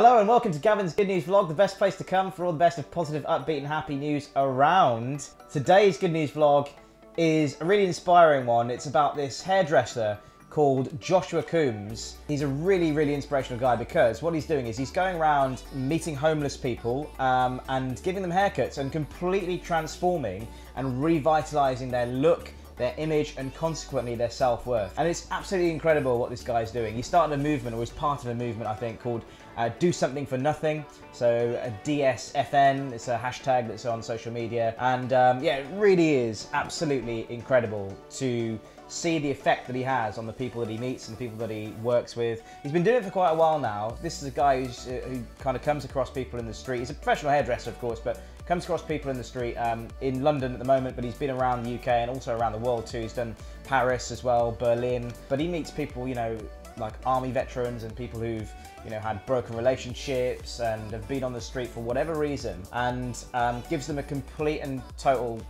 Hello and welcome to Gavin's Good News Vlog, the best place to come for all the best of positive, upbeat and happy news around. Today's Good News Vlog is a really inspiring one. It's about this hairdresser called Joshua Coombes. He's a really, really inspirational guy because what he's doing is he's going around meeting homeless people um, and giving them haircuts and completely transforming and revitalizing their look their image, and consequently their self-worth. And it's absolutely incredible what this guy's doing. He started a movement, or was part of a movement, I think, called uh, Do Something for Nothing. So a DSFN, it's a hashtag that's on social media. And um, yeah, it really is absolutely incredible to see the effect that he has on the people that he meets and the people that he works with. He's been doing it for quite a while now. This is a guy uh, who kind of comes across people in the street. He's a professional hairdresser, of course, but comes across people in the street um, in London at the moment, but he's been around the UK and also around the world too. He's done Paris as well, Berlin, but he meets people, you know, like army veterans and people who've you know had broken relationships and have been on the street for whatever reason and um, gives them a complete and total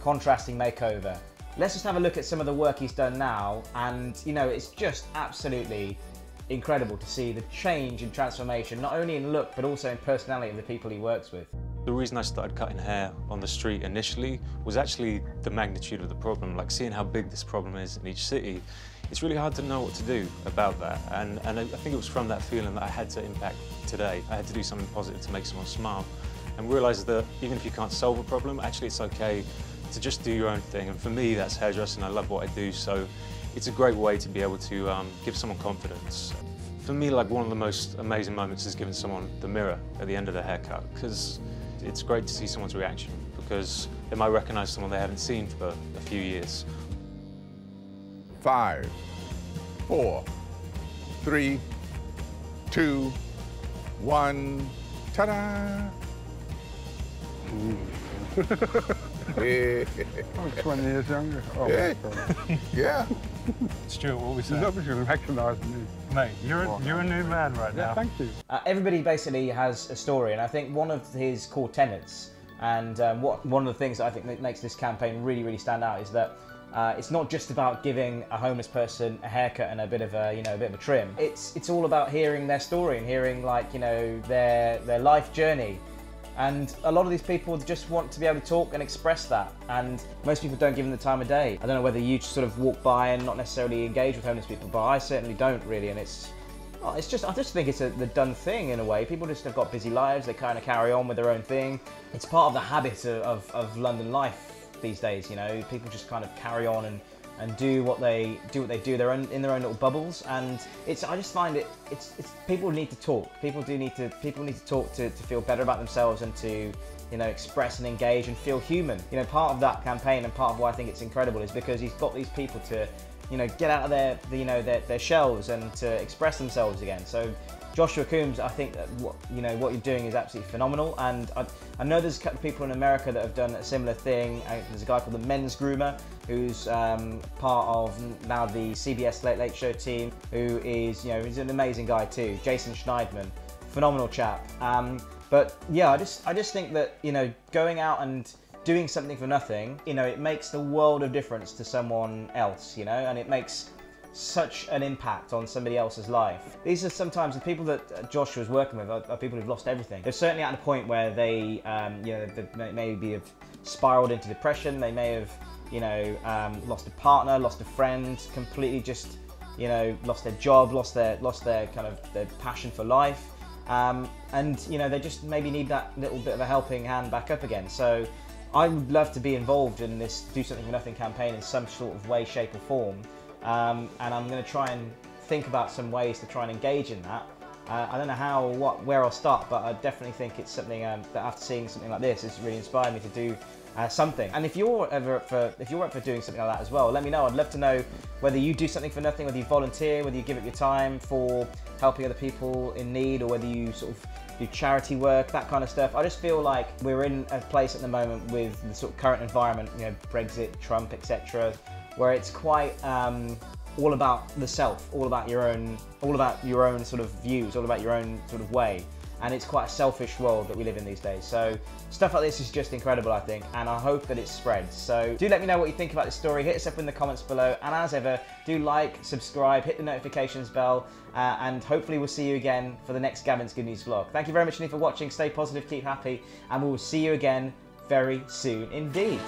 contrasting makeover let's just have a look at some of the work he's done now and you know it's just absolutely incredible to see the change and transformation not only in look but also in personality of the people he works with the reason I started cutting hair on the street initially was actually the magnitude of the problem, like seeing how big this problem is in each city. It's really hard to know what to do about that, and, and I think it was from that feeling that I had to impact today. I had to do something positive to make someone smile, and realize that even if you can't solve a problem, actually it's okay to just do your own thing. And for me, that's hairdressing. I love what I do, so it's a great way to be able to um, give someone confidence. For me, like one of the most amazing moments is giving someone the mirror at the end of the haircut, because it's great to see someone's reaction because they might recognize someone they haven't seen for a few years. Five, four, three, two, one, ta-da! I'm 20 years younger. Oh, yeah. yeah. Stuart, what we saying? Nobody's going to recognise me. Mate, you're a, you're a new man right yeah, now. thank you. Uh, everybody basically has a story, and I think one of his core tenets, and um, what one of the things that I think that makes this campaign really, really stand out is that uh, it's not just about giving a homeless person a haircut and a bit of a you know a bit of a trim. It's it's all about hearing their story and hearing like you know their their life journey and a lot of these people just want to be able to talk and express that. And most people don't give them the time of day. I don't know whether you just sort of walk by and not necessarily engage with homeless people, but I certainly don't really. And it's, well, it's just, I just think it's a, the done thing in a way. People just have got busy lives. They kind of carry on with their own thing. It's part of the habit of, of, of London life these days. You know, people just kind of carry on and and do what they do what they do their own in their own little bubbles. And it's I just find it it's, it's people need to talk. People do need to people need to talk to, to feel better about themselves and to you know express and engage and feel human. You know part of that campaign and part of why I think it's incredible is because he's got these people to you know get out of their you know their, their shells and to express themselves again so Joshua Coombes, I think that what you know what you're doing is absolutely phenomenal, and I, I know there's a couple of people in America that have done a similar thing. Uh, there's a guy called the Men's Groomer who's um, part of now the CBS Late Late Show team, who is you know he's an amazing guy too. Jason Schneidman, phenomenal chap. Um, but yeah, I just I just think that you know going out and doing something for nothing, you know, it makes the world of difference to someone else, you know, and it makes such an impact on somebody else's life. These are sometimes the people that Joshua is working with are, are people who've lost everything. They're certainly at a point where they, um, you know, they maybe have spiraled into depression. They may have, you know, um, lost a partner, lost a friend, completely just, you know, lost their job, lost their, lost their kind of their passion for life. Um, and you know they just maybe need that little bit of a helping hand back up again. So I would love to be involved in this Do Something for Nothing campaign in some sort of way, shape, or form. Um, and I'm going to try and think about some ways to try and engage in that. Uh, I don't know how, what, where I'll start, but I definitely think it's something um, that after seeing something like this, it's really inspired me to do uh, something. And if you're ever up for, if you're up for doing something like that as well, let me know. I'd love to know whether you do something for nothing, whether you volunteer, whether you give up your time for helping other people in need, or whether you sort of do charity work, that kind of stuff. I just feel like we're in a place at the moment with the sort of current environment, you know, Brexit, Trump, etc where it's quite um, all about the self, all about your own, all about your own sort of views, all about your own sort of way. And it's quite a selfish world that we live in these days. So stuff like this is just incredible, I think, and I hope that it spreads. So do let me know what you think about this story. Hit us up in the comments below, and as ever, do like, subscribe, hit the notifications bell, uh, and hopefully we'll see you again for the next Gavin's Good News vlog. Thank you very much indeed for watching. Stay positive, keep happy, and we will see you again very soon indeed.